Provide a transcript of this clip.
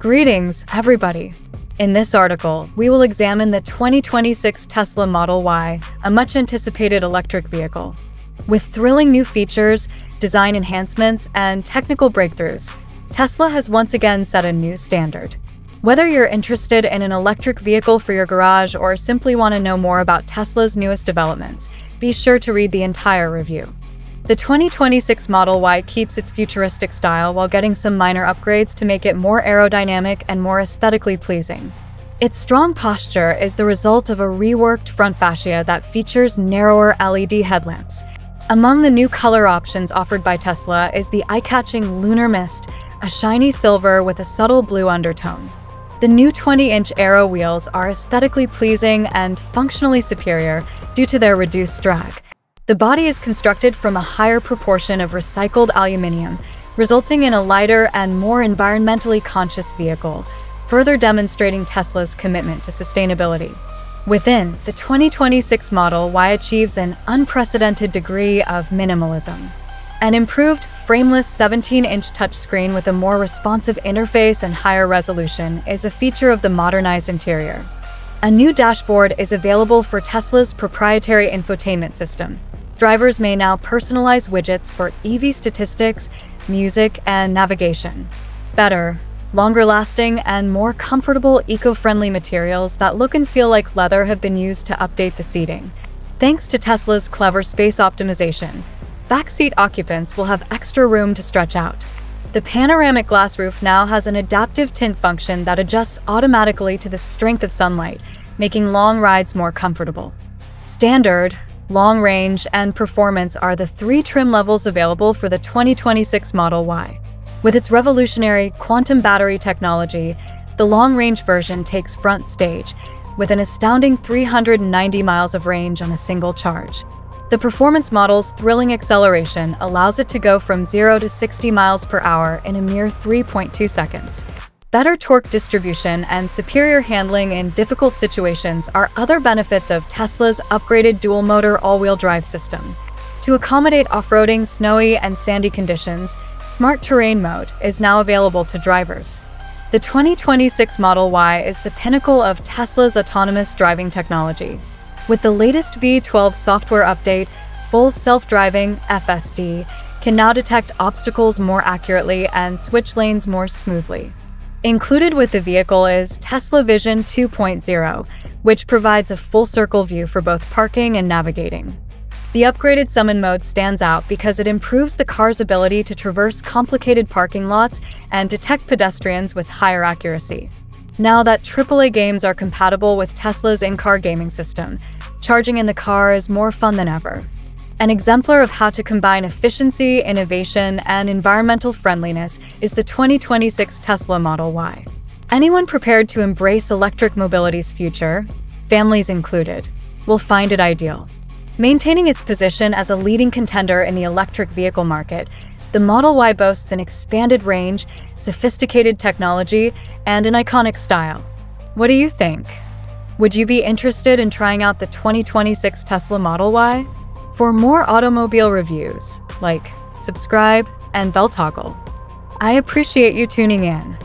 Greetings, everybody! In this article, we will examine the 2026 Tesla Model Y, a much anticipated electric vehicle. With thrilling new features, design enhancements, and technical breakthroughs, Tesla has once again set a new standard. Whether you're interested in an electric vehicle for your garage or simply want to know more about Tesla's newest developments, be sure to read the entire review. The 2026 Model Y keeps its futuristic style while getting some minor upgrades to make it more aerodynamic and more aesthetically pleasing. Its strong posture is the result of a reworked front fascia that features narrower LED headlamps. Among the new color options offered by Tesla is the eye-catching Lunar Mist, a shiny silver with a subtle blue undertone. The new 20-inch aero wheels are aesthetically pleasing and functionally superior due to their reduced drag. The body is constructed from a higher proportion of recycled aluminium, resulting in a lighter and more environmentally conscious vehicle, further demonstrating Tesla's commitment to sustainability. Within, the 2026 Model Y achieves an unprecedented degree of minimalism. An improved, frameless 17-inch touchscreen with a more responsive interface and higher resolution is a feature of the modernized interior. A new dashboard is available for Tesla's proprietary infotainment system, Drivers may now personalize widgets for EV statistics, music, and navigation. Better, longer lasting, and more comfortable eco friendly materials that look and feel like leather have been used to update the seating. Thanks to Tesla's clever space optimization, backseat occupants will have extra room to stretch out. The panoramic glass roof now has an adaptive tint function that adjusts automatically to the strength of sunlight, making long rides more comfortable. Standard, long range, and performance are the three trim levels available for the 2026 Model Y. With its revolutionary quantum battery technology, the long-range version takes front stage, with an astounding 390 miles of range on a single charge. The performance model's thrilling acceleration allows it to go from 0 to 60 miles per hour in a mere 3.2 seconds, Better torque distribution and superior handling in difficult situations are other benefits of Tesla's upgraded dual-motor all-wheel drive system. To accommodate off-roading, snowy, and sandy conditions, Smart Terrain Mode is now available to drivers. The 2026 Model Y is the pinnacle of Tesla's autonomous driving technology. With the latest V12 software update, full self-driving FSD can now detect obstacles more accurately and switch lanes more smoothly. Included with the vehicle is Tesla Vision 2.0, which provides a full circle view for both parking and navigating. The upgraded summon mode stands out because it improves the car's ability to traverse complicated parking lots and detect pedestrians with higher accuracy. Now that AAA games are compatible with Tesla's in-car gaming system, charging in the car is more fun than ever. An exemplar of how to combine efficiency, innovation, and environmental friendliness is the 2026 Tesla Model Y. Anyone prepared to embrace electric mobility's future, families included, will find it ideal. Maintaining its position as a leading contender in the electric vehicle market, the Model Y boasts an expanded range, sophisticated technology, and an iconic style. What do you think? Would you be interested in trying out the 2026 Tesla Model Y? For more automobile reviews, like, subscribe, and bell toggle. I appreciate you tuning in.